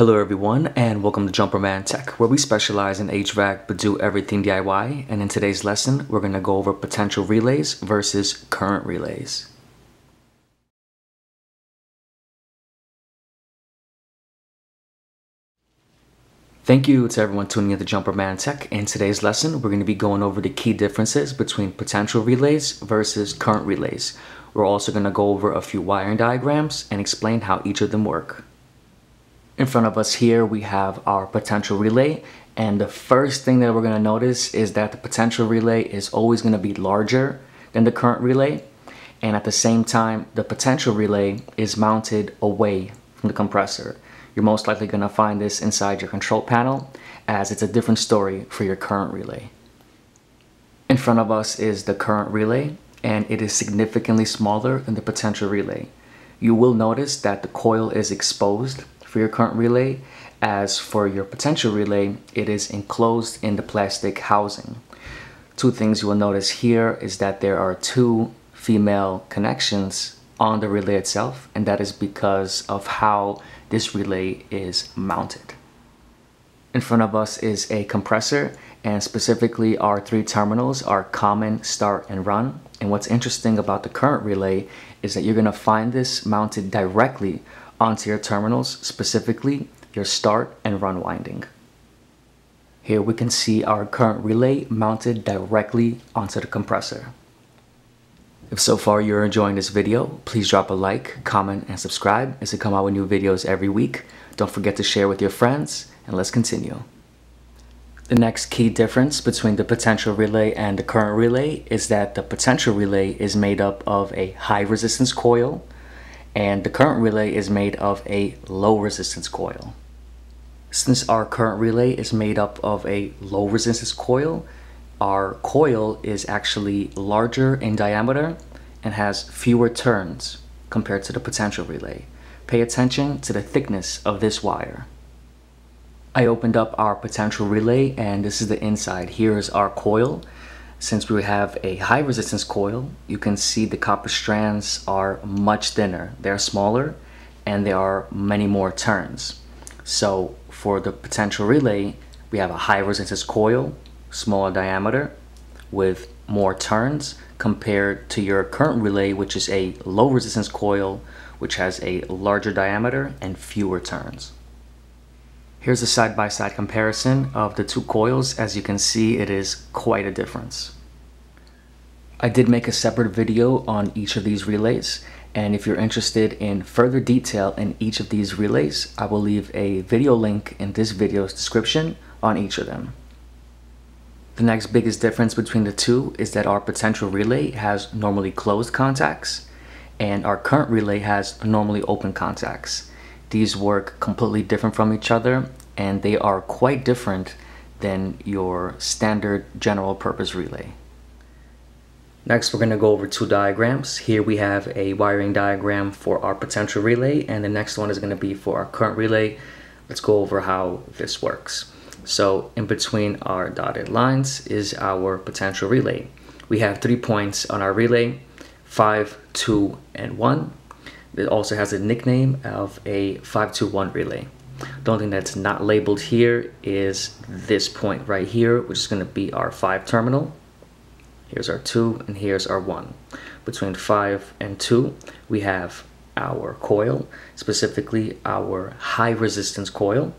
Hello everyone and welcome to Jumperman Tech where we specialize in HVAC but do everything DIY and in today's lesson we're going to go over potential relays versus current relays. Thank you to everyone tuning in to Jumperman Tech. In today's lesson, we're going to be going over the key differences between potential relays versus current relays. We're also going to go over a few wiring diagrams and explain how each of them work. In front of us here, we have our potential relay. And the first thing that we're going to notice is that the potential relay is always going to be larger than the current relay. And at the same time, the potential relay is mounted away from the compressor. You're most likely going to find this inside your control panel as it's a different story for your current relay. In front of us is the current relay and it is significantly smaller than the potential relay. You will notice that the coil is exposed for your current relay as for your potential relay it is enclosed in the plastic housing. Two things you will notice here is that there are two female connections on the relay itself and that is because of how this relay is mounted. In front of us is a compressor and specifically our three terminals are common, start, and run. And what's interesting about the current relay is that you're gonna find this mounted directly onto your terminals, specifically your start and run winding. Here we can see our current relay mounted directly onto the compressor. If so far you're enjoying this video, please drop a like, comment, and subscribe as I come out with new videos every week. Don't forget to share with your friends, and let's continue. The next key difference between the potential relay and the current relay is that the potential relay is made up of a high resistance coil and the current relay is made of a low resistance coil. Since our current relay is made up of a low resistance coil, our coil is actually larger in diameter and has fewer turns compared to the potential relay. Pay attention to the thickness of this wire. I opened up our potential relay and this is the inside. Here is our coil. Since we have a high resistance coil, you can see the copper strands are much thinner. They're smaller and there are many more turns. So for the potential relay, we have a high resistance coil smaller diameter with more turns compared to your current relay which is a low resistance coil which has a larger diameter and fewer turns. Here's a side-by-side -side comparison of the two coils. As you can see, it is quite a difference. I did make a separate video on each of these relays, and if you're interested in further detail in each of these relays, I will leave a video link in this video's description on each of them. The next biggest difference between the two is that our potential relay has normally closed contacts and our current relay has normally open contacts. These work completely different from each other and they are quite different than your standard general purpose relay. Next, we're going to go over two diagrams. Here we have a wiring diagram for our potential relay and the next one is going to be for our current relay. Let's go over how this works. So in between our dotted lines is our potential relay. We have three points on our relay, five, two, and one. It also has a nickname of a 521 relay. The only thing that's not labeled here is this point right here, which is gonna be our five terminal. Here's our two and here's our one. Between five and two, we have our coil, specifically our high resistance coil.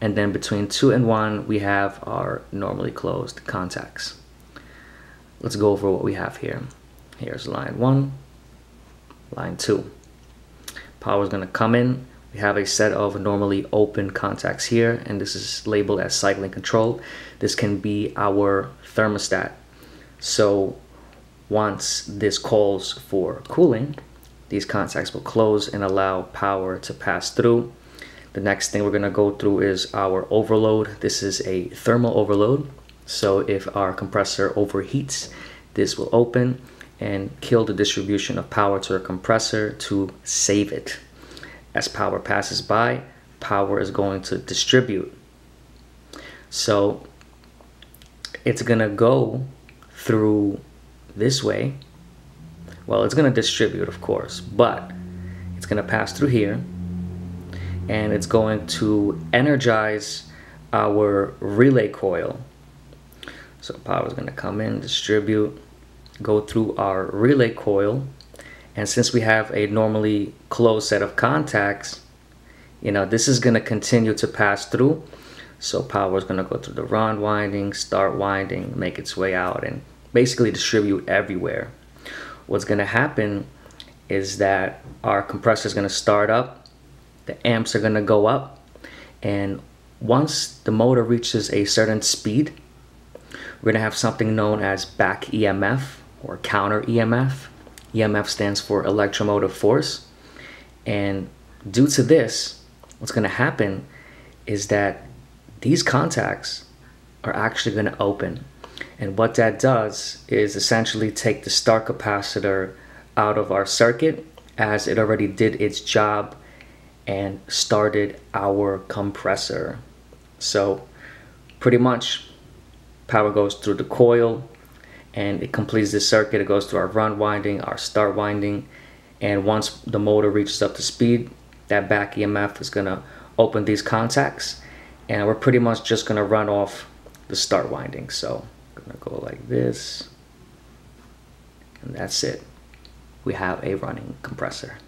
And then between two and one, we have our normally closed contacts. Let's go over what we have here. Here's line one, line two. Power is gonna come in. We have a set of normally open contacts here, and this is labeled as cycling control. This can be our thermostat. So once this calls for cooling, these contacts will close and allow power to pass through the next thing we're going to go through is our overload. This is a thermal overload. So if our compressor overheats, this will open and kill the distribution of power to our compressor to save it. As power passes by, power is going to distribute. So it's going to go through this way. Well, it's going to distribute, of course, but it's going to pass through here and it's going to energize our relay coil. So power is going to come in, distribute, go through our relay coil. And since we have a normally closed set of contacts, you know, this is going to continue to pass through. So power is going to go through the run winding, start winding, make its way out and basically distribute everywhere. What's going to happen is that our compressor is going to start up, the amps are going to go up, and once the motor reaches a certain speed, we're going to have something known as back EMF or counter EMF. EMF stands for electromotive force. And due to this, what's going to happen is that these contacts are actually going to open. And what that does is essentially take the start capacitor out of our circuit as it already did its job and started our compressor. So pretty much power goes through the coil and it completes the circuit. It goes through our run winding, our start winding. And once the motor reaches up to speed, that back EMF is gonna open these contacts and we're pretty much just gonna run off the start winding. So I'm gonna go like this and that's it. We have a running compressor.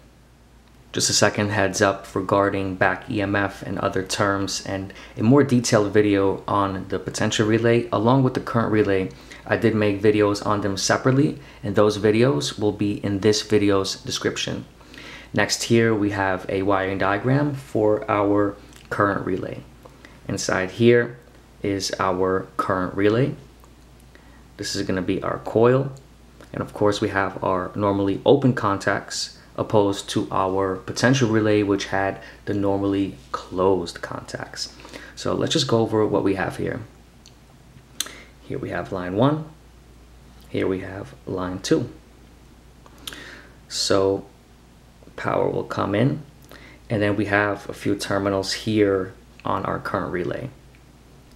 Just a second heads up regarding back EMF and other terms and a more detailed video on the potential relay along with the current relay. I did make videos on them separately and those videos will be in this video's description. Next here we have a wiring diagram for our current relay. Inside here is our current relay. This is going to be our coil and of course we have our normally open contacts opposed to our potential relay which had the normally closed contacts. So let's just go over what we have here. Here we have line one, here we have line two. So power will come in and then we have a few terminals here on our current relay.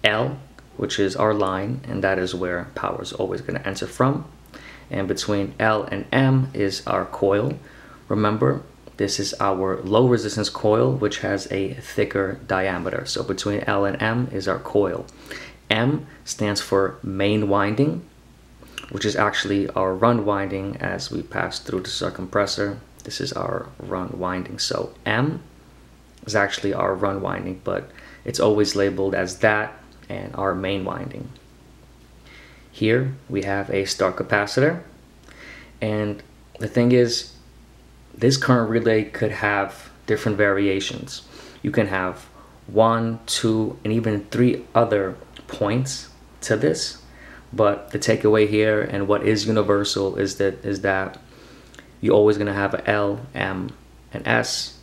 L, which is our line, and that is where power is always going to enter from. And between L and M is our coil, Remember, this is our low resistance coil, which has a thicker diameter. So between L and M is our coil. M stands for main winding, which is actually our run winding as we pass through the compressor. This is our run winding. So M is actually our run winding, but it's always labeled as that and our main winding. Here we have a start capacitor. And the thing is, this current relay could have different variations. You can have one, two, and even three other points to this. But the takeaway here and what is universal is that is that you're always gonna have a L, M, and S,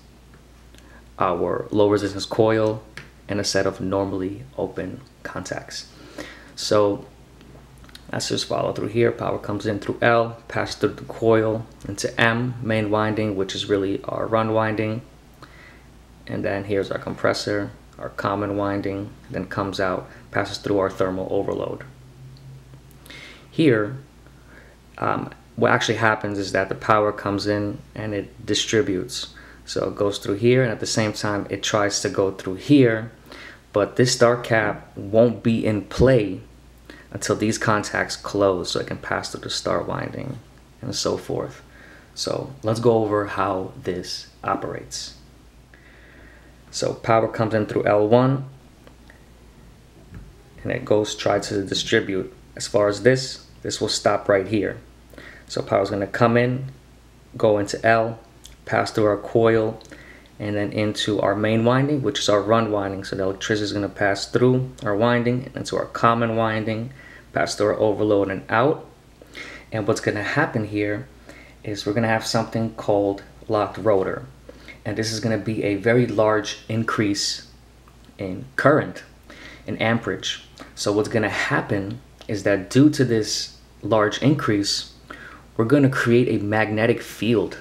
our low resistance coil, and a set of normally open contacts. So Let's just follow through here. Power comes in through L, passes through the coil into M, main winding, which is really our run winding. And then here's our compressor, our common winding, then comes out, passes through our thermal overload. Here, um, what actually happens is that the power comes in and it distributes. So it goes through here and at the same time it tries to go through here, but this start cap won't be in play until these contacts close so it can pass through the start winding and so forth. So let's go over how this operates. So power comes in through L1 and it goes try to distribute. As far as this, this will stop right here. So power is going to come in, go into L, pass through our coil, and then into our main winding, which is our run winding. So the electricity is going to pass through our winding and into our common winding, pass through our overload and out. And what's going to happen here is we're going to have something called locked rotor. And this is going to be a very large increase in current, in amperage. So what's going to happen is that due to this large increase, we're going to create a magnetic field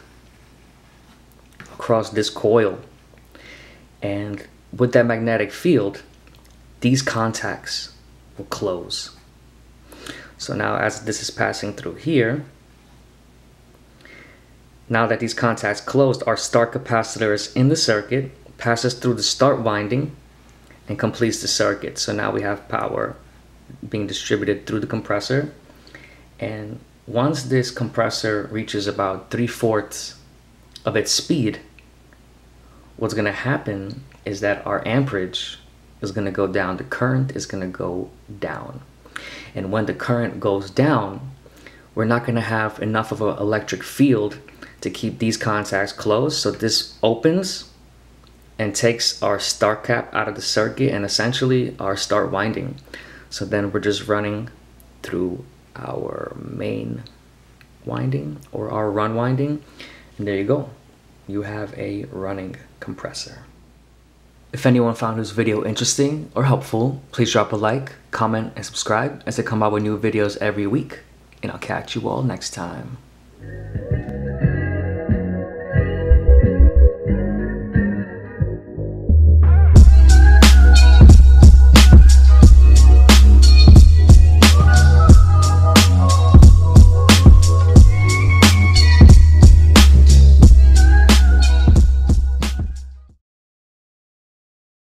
across this coil. And with that magnetic field, these contacts will close. So now as this is passing through here, now that these contacts closed, our start capacitor is in the circuit, passes through the start winding and completes the circuit. So now we have power being distributed through the compressor. And once this compressor reaches about three fourths of its speed, what's going to happen is that our amperage is going to go down, the current is going to go down. And when the current goes down, we're not going to have enough of an electric field to keep these contacts closed. So this opens and takes our start cap out of the circuit and essentially our start winding. So then we're just running through our main winding or our run winding. And there you go. You have a running compressor. If anyone found this video interesting or helpful, please drop a like, comment, and subscribe as I come out with new videos every week. And I'll catch you all next time.